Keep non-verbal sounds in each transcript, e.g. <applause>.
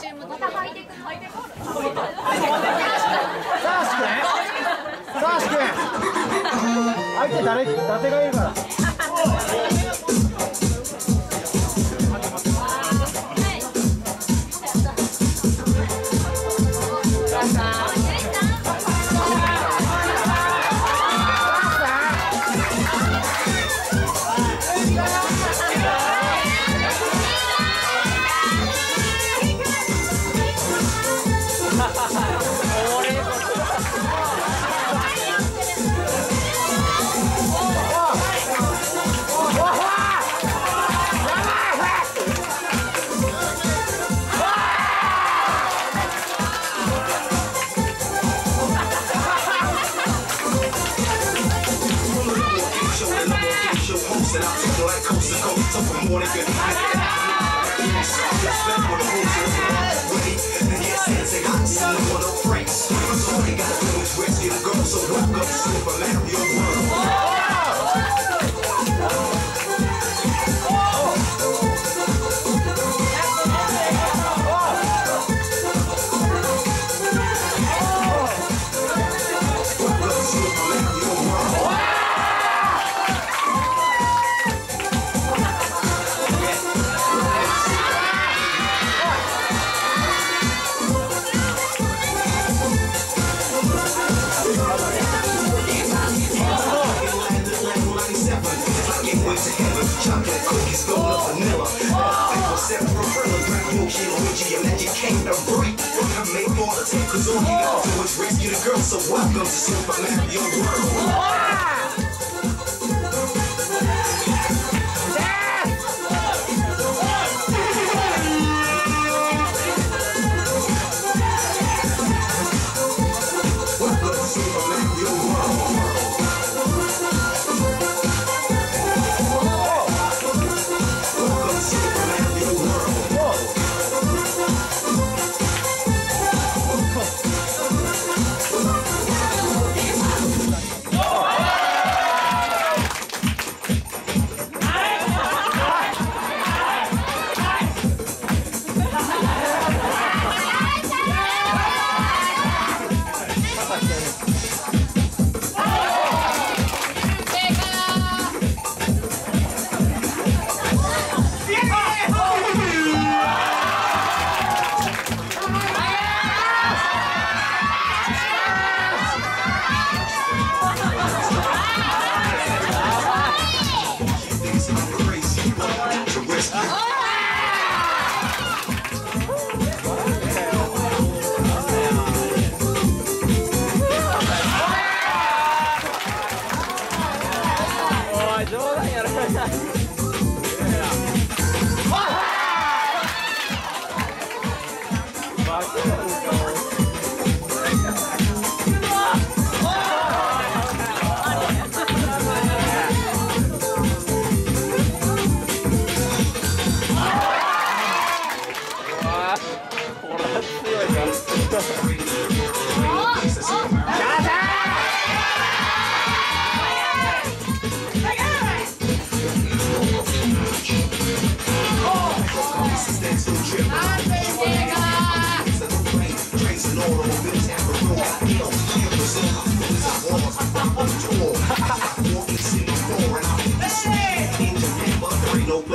チームまた履いてくる履いてくるさあしくんさあしくん相手誰伊達がいるから。And I'm talking like coast to coast, up from morning good night. Stop, let's the rules, you're the. And yes, it's a hot, you know, politics, cause all we gotta do is raise you the girl, so welcome to Super Mario World.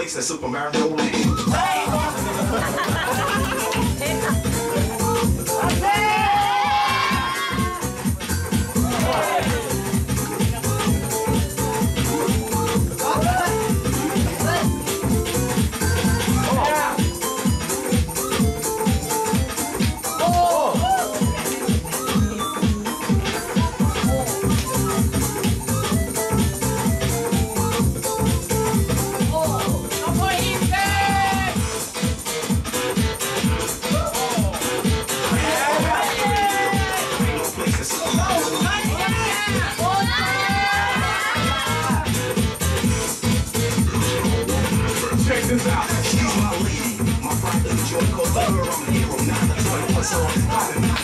place Super Mario Land. <laughs> Cause my lady, my pride joy. Her, I'm a hero, Now the toy. So I'm popping the.